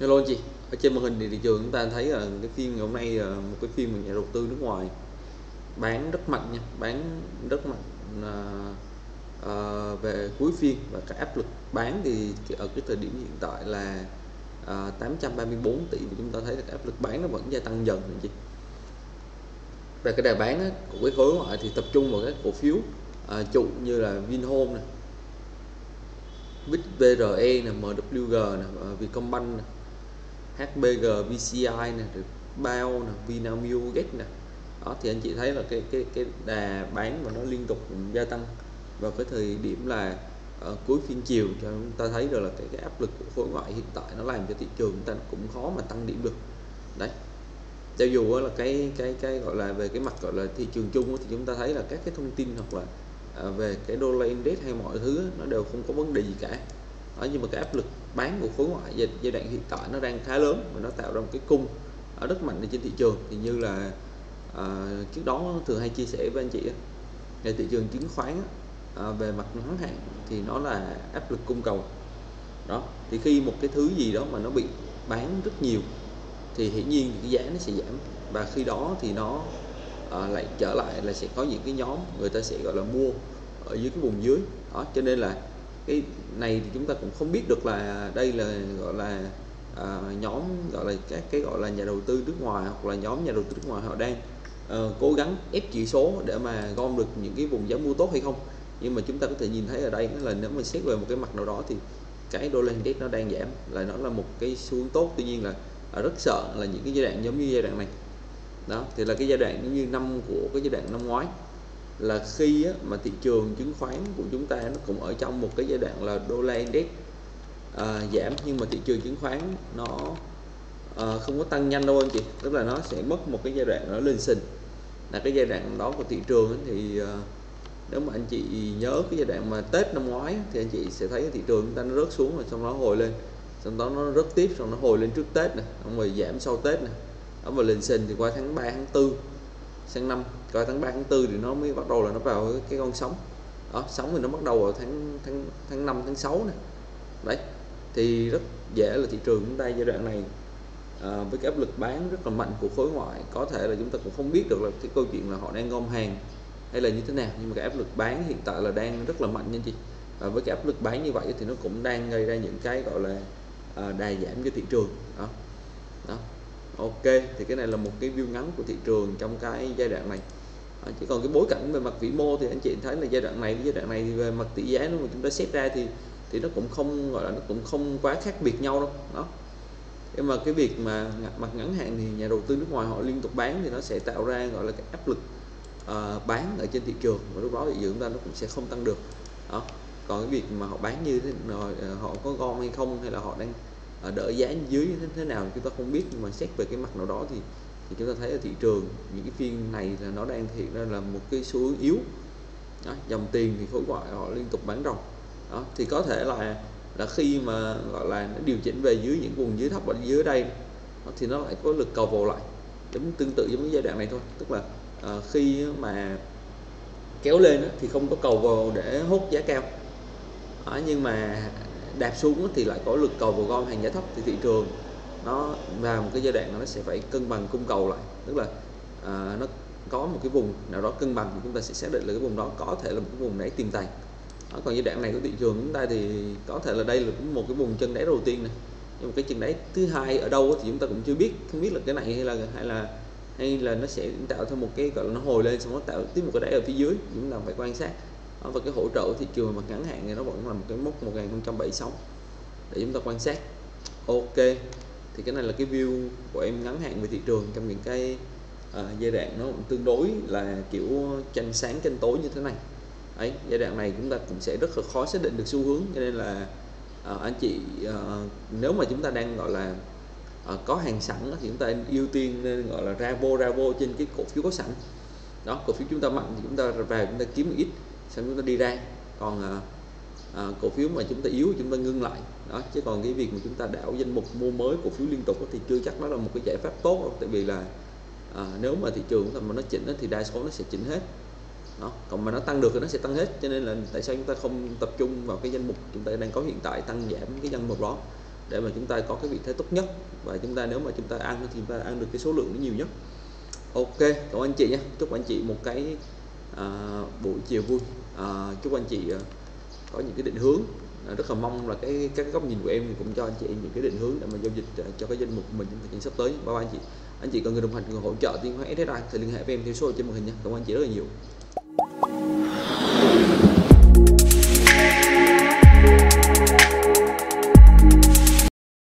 Hello anh chị, ở trên màn hình thì thị trường chúng ta thấy là cái phiên ngày hôm nay là một cái phiên mà nhà đầu tư nước ngoài bán rất mạnh nha, bán rất mạnh à, à, về cuối phiên và cái áp lực bán thì ở cái thời điểm hiện tại là à, 834 tỷ thì chúng ta thấy là cái áp lực bán nó vẫn gia tăng dần anh chị. Về cái đà bán á, của cái khối ngoại thì tập trung vào các cổ phiếu à, trụ như là Vinhome này, VRE nè, MWG nè, Vietcombank nè, HBG, VCI nè, rồi Bao nè, Vinamilk nè. Đó thì anh chị thấy là cái cái cái đà bán mà nó liên tục gia tăng vào cái thời điểm là ở cuối phiên chiều cho chúng ta thấy được là cái, cái áp lực của khối ngoại hiện tại nó làm cho thị trường chúng ta cũng khó mà tăng điểm được. Đấy. Cho dù là cái cái cái gọi là về cái mặt gọi là thị trường chung thì chúng ta thấy là các cái thông tin hoặc là ờ, về cái đô la index hay mọi thứ nó đều không có vấn đề gì cả đó, nhưng mà cái áp lực bán của khối ngoại giai, giai đoạn hiện tại nó đang khá lớn và nó tạo ra một cái cung ở rất mạnh trên thị trường. Thì như là à, trước đó thường hay chia sẻ với anh chị về thị trường chứng khoán à, về mặt ngắn hạn thì nó là áp lực cung cầu. Đó thì khi một cái thứ gì đó mà nó bị bán rất nhiều thì hiển nhiên thì cái giá nó sẽ giảm. Và khi đó thì nó à, lại trở lại là sẽ có những cái nhóm người ta sẽ gọi là mua ở dưới cái vùng dưới. Đó cho nên là cái này thì chúng ta cũng không biết được là đây là gọi là à, nhóm gọi là các cái gọi là nhà đầu tư nước ngoài hoặc là nhóm nhà đầu tư nước ngoài họ đang uh, cố gắng ép chỉ số để mà gom được những cái vùng giá mua tốt hay không. Nhưng mà chúng ta có thể nhìn thấy ở đây là nếu mà xét về một cái mặt nào đó thì cái đô la index nó đang giảm là nó là một cái xu hướng tốt. Tuy nhiên là à, rất sợ là những cái giai đoạn giống như giai đoạn này. Đó thì là cái giai đoạn như năm của cái giai đoạn năm ngoái là khi á, mà thị trường chứng khoán của chúng ta nó cũng ở trong một cái giai đoạn là đô la index à, giảm. Nhưng mà thị trường chứng khoán nó à, không có tăng nhanh đâu anh chị. Tức là nó sẽ mất một cái giai đoạn nó lên sình. Là cái giai đoạn đó của thị trường thì à, nếu mà anh chị nhớ cái giai đoạn mà Tết năm ngoái thì anh chị sẽ thấy thị trường chúng ta nó rớt xuống rồi xong nó hồi lên. Xong đó nó rớt tiếp xong nó hồi lên trước Tết nè xong rồi giảm sau Tết nè. Đó mà lên sình thì qua tháng 3 tháng 4 sang năm coi tháng 3 tháng 4 thì nó mới bắt đầu là nó vào cái con sóng. Đó sóng thì nó bắt đầu vào tháng tháng tháng 5 tháng 6 này đấy thì rất dễ là thị trường chúng ta giai đoạn này à, với cái áp lực bán rất là mạnh của khối ngoại. Có thể là chúng ta cũng không biết được là cái câu chuyện là họ đang gom hàng hay là như thế nào nhưng mà cái áp lực bán hiện tại là đang rất là mạnh nha chị. Và với cái áp lực bán như vậy thì nó cũng đang gây ra những cái gọi là à, đà giảm cho thị trường. Đó. Đó. Ok thì cái này là một cái view ngắn của thị trường trong cái giai đoạn này. Ờ, chứ chỉ còn cái bối cảnh về mặt vĩ mô thì anh chị thấy là giai đoạn này giai đoạn này về mặt tỷ giá nếu mà chúng ta xét ra thì thì nó cũng không gọi là nó cũng không quá khác biệt nhau đâu đó. Nhưng mà cái việc mà mặt ngắn hạn thì nhà đầu tư nước ngoài họ liên tục bán thì nó sẽ tạo ra gọi là cái áp lực uh, bán ở trên thị trường và lúc đó thì chúng ta nó cũng sẽ không tăng được đó. Còn cái việc mà họ bán như thế nào ờ, họ có gom hay không hay là họ đang đỡ giá dưới như thế nào chúng ta không biết nhưng mà xét về cái mặt nào đó thì thì chúng ta thấy ở thị trường những cái phiên này là nó đang hiện ra là một cái xu hướng yếu. Đó, dòng tiền thì khối ngoại họ liên tục bán ròng. Đó thì có thể là là khi mà gọi là nó điều chỉnh về dưới những vùng dưới thấp ở dưới đây đó, thì nó lại có lực cầu vào lại. Giống tương tự giống cái giai đoạn này thôi. Tức là à, khi mà kéo lên đó, thì không có cầu vào để hút giá cao. Đó, nhưng mà đạp xuống thì lại có lực cầu vào gom hàng giá thấp. Thì thị trường nó vào một cái giai đoạn nó sẽ phải cân bằng cung cầu lại. Tức là à, nó có một cái vùng nào đó cân bằng thì chúng ta sẽ xác định là cái vùng đó có thể là một cái vùng đáy tiềm tàng. Đó, còn giai đoạn này của thị trường chúng ta thì có thể là đây là cũng một cái vùng chân đáy đầu tiên này. Nhưng mà cái chân đáy thứ hai ở đâu thì chúng ta cũng chưa biết không biết là cái này hay là hay là hay là nó sẽ tạo thêm một cái gọi là nó hồi lên xong nó tạo tiếp một cái đáy ở phía dưới chúng ta phải quan sát. Đó, và cái hỗ trợ của thị trường mặt ngắn hạn thì nó vẫn là một cái mốc 1076 để chúng ta quan sát. Ok thì cái này là cái view của em ngắn hạn về thị trường trong những cái uh, giai đoạn nó cũng tương đối là kiểu tranh sáng tranh tối như thế này. Ấy giai đoạn này chúng ta cũng sẽ rất là khó xác định được xu hướng cho nên là uh, anh chị uh, nếu mà chúng ta đang gọi là uh, có hàng sẵn thì chúng ta ưu tiên nên gọi là ra vô ra vô trên cái cổ phiếu có sẵn. Đó cổ phiếu chúng ta mạnh thì chúng ta vào chúng ta kiếm ít xong chúng ta đi ra. Còn à, à, cổ phiếu mà chúng ta yếu chúng ta ngưng lại. Đó chứ còn cái việc mà chúng ta đảo danh mục mua mới cổ phiếu liên tục thì chưa chắc đó là một cái giải pháp tốt đâu. Tại vì là à, nếu mà thị trường mà nó chỉnh thì đa số nó sẽ chỉnh hết. Đó còn mà nó tăng được thì nó sẽ tăng hết. Cho nên là tại sao chúng ta không tập trung vào cái danh mục chúng ta đang có hiện tại tăng giảm cái danh mục đó để mà chúng ta có cái vị thế tốt nhất. Và chúng ta nếu mà chúng ta ăn thì chúng ta ăn được cái số lượng nó nhiều nhất. Ok cảm ơn anh chị nhé chúc anh chị một cái à, buổi chiều vui. À, chúc anh chị à, có những cái định hướng. À, rất là mong là cái các góc nhìn của em cũng cho anh chị những cái định hướng để mà giao dịch à, cho cái danh mục của mình trong thời gian sắp tới. Bao anh chị. Anh chị cần người đồng hành người hỗ trợ tiên hóa SSI thì liên hệ với em theo số trên màn hình nha. Cảm ơn anh chị rất là nhiều.